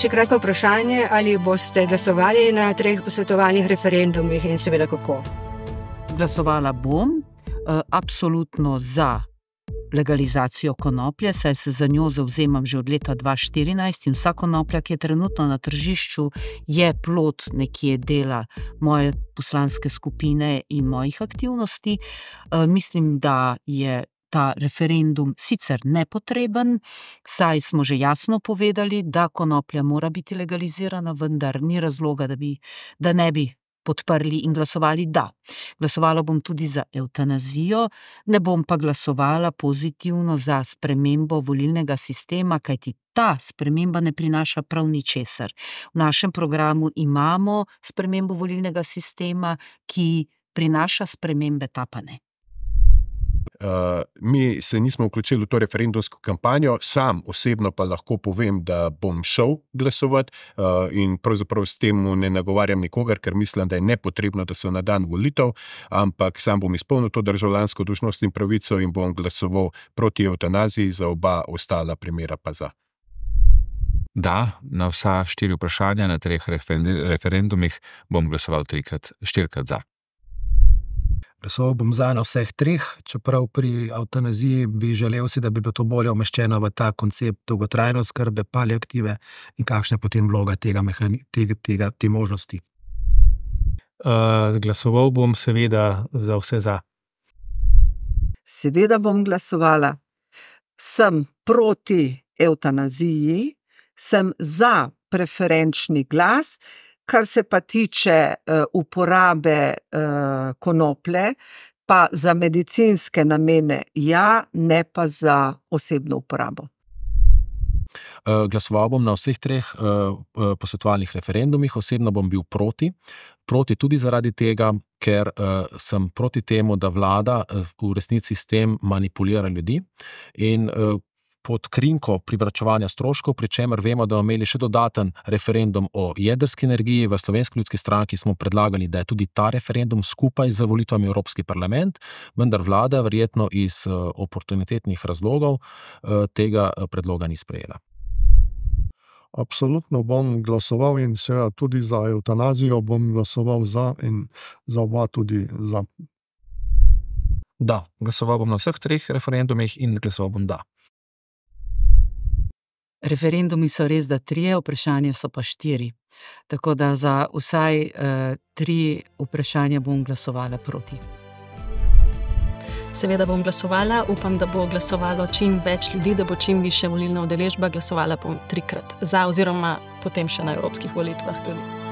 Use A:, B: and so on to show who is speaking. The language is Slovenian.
A: Še kratko vprašanje, ali boste glasovali na treh posvetovalnih referendumih in seveda kako?
B: Glasovala bom uh, absolutno za legalizacijo konoplje, saj se za njo zauzemam že od leta 2014 in vsa konoplja, ki je trenutno na tržišču, je plot nekje dela moje poslanske skupine in mojih aktivnosti. Uh, mislim, da je. Ta referendum sicer nepotreben, saj smo že jasno povedali, da konoplja mora biti legalizirana, vendar ni razloga, da, bi, da ne bi podprli in glasovali da. Glasovala bom tudi za eutanazijo, ne bom pa glasovala pozitivno za spremembo volilnega sistema, kajti ta sprememba ne prinaša prav ničesar. V našem programu imamo spremembo volilnega sistema, ki prinaša spremembe, ta pa ne.
C: Uh, mi se nismo vključili v to referendumsko kampanjo, sam osebno pa lahko povem, da bom šel glasovati uh, in pravzaprav s tem ne nagovarjam nikogar, ker mislim, da je nepotrebno, da so na dan volitev, ampak sam bom izpolnil to državljansko dužnost in pravico in bom glasoval proti eutanaziji, za oba ostala primera pa za.
D: Da, na vsa štiri vprašanja na treh referendumih bom glasoval trikrat, štirikrat za.
E: Glasoval bom za na vseh treh, čeprav pri eutanaziji bi želel si, da bi bilo to bolje umeščeno v ta koncept dolgotrajne oskrbe, paliative in kakšna je potem vloga tega, tega, tega te možnosti.
F: Uh, glasoval bom seveda za vse za.
G: Seveda bom glasovala. Sem proti eutanaziji, sem za preferenčni glas, kar se pa tiče uh, uporabe uh, konoplje, pa za medicinske namene, ja, ne pa za osebno uporabo.
E: Uh, glasoval bom na vseh treh posvetovalnih referendumih, osebno bom bil proti. Proti tudi zaradi tega, ker sem proti temu, da vlada v resnici s tem manipulira ljudi. In pod krinko privračevanja stroškov, pri čemer vemo, da bomo imeli še dodaten referendum o jedrski energiji. V Slovenski ljudski stranki smo predlagali, da je tudi ta referendum skupaj z volitvami Evropski parlament, vendar vlada, verjetno iz uh, oportunitetnih razlogov, uh, tega uh, predloga ni sprejela.
H: Absolutno bom glasoval in seveda tudi za eutanazijo bom glasoval za in za oba tudi za.
E: Da, glasoval bom na vseh treh referendumih in glasoval bom da.
B: Referendumi so res da tri, vprašanja so pa štiri. Tako da za vsaj uh, tri vprašanja bom glasovala proti.
I: Seveda bom glasovala, upam, da bo glasovalo čim več ljudi, da bo čim više volilna udeležba. Glasovala bom trikrat za, oziroma potem še na evropskih volitvah tudi.